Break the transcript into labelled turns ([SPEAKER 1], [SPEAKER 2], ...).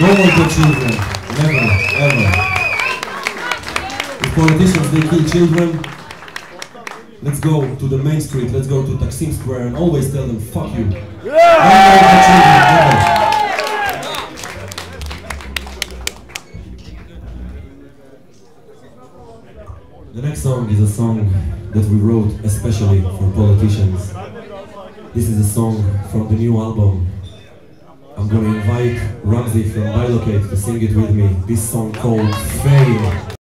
[SPEAKER 1] No more to children. Never, ever. If politicians they kill children, let's go to the main street, let's go to Taksim Square and always tell them fuck you. Never. The next song is a song that we wrote especially for politicians. This is a song from the new album. I'm gonna invite Ramzi from Bilocate to sing it with me. This song called Fame.